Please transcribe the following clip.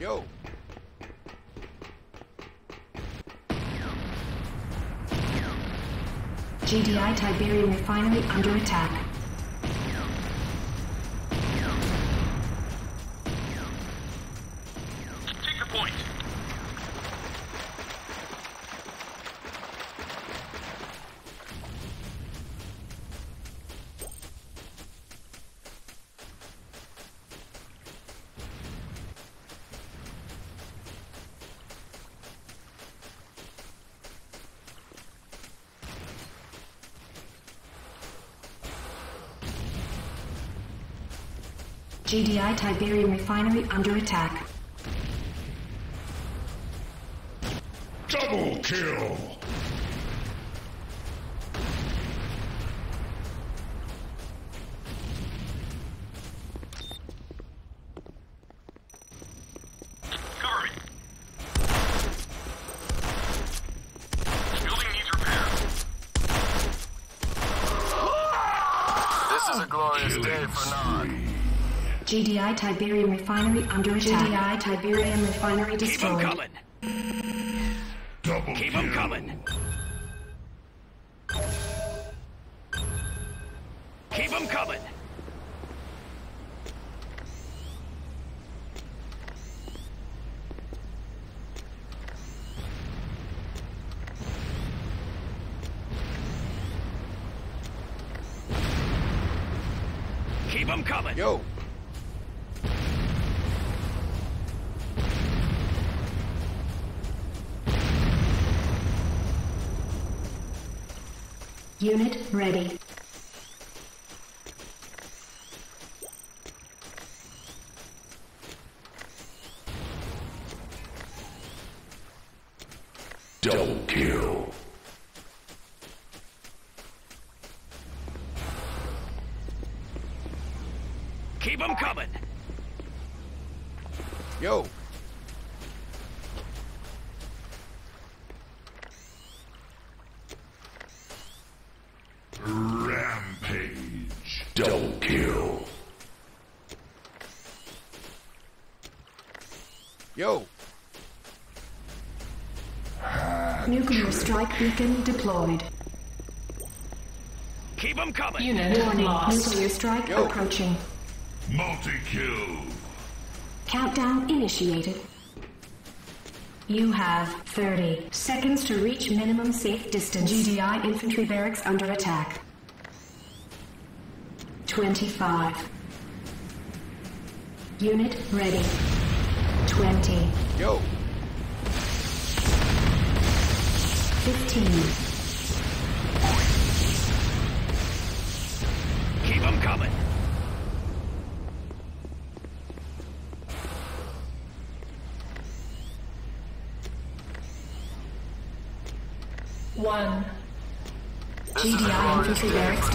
Yo. GDI Tiberium refinery under attack. GDI Tiberium refinery under attack. Double kill! Cover me. Building needs repair. This is a glorious day for Nod. GDI Tiberium refinery under attack. GDI Tiberium refinery Keep 'em destroyed. coming. Double Keep them coming. Keep 'em coming. Keep 'em coming. Yo. Unit ready. Double kill! Keep 'em coming. Yo. Rampage! Double kill! Yo. Nuclear strike beacon deployed. Keep them coming. Unit Warning. lost. Nuclear strike Yo. approaching. Multi-kill! Countdown initiated. You have 30 seconds to reach minimum safe distance. GDI infantry barracks under attack. 25. Unit ready. 20. Yo. 15. Keep them coming. One. This is a GDI glorious infantry barracks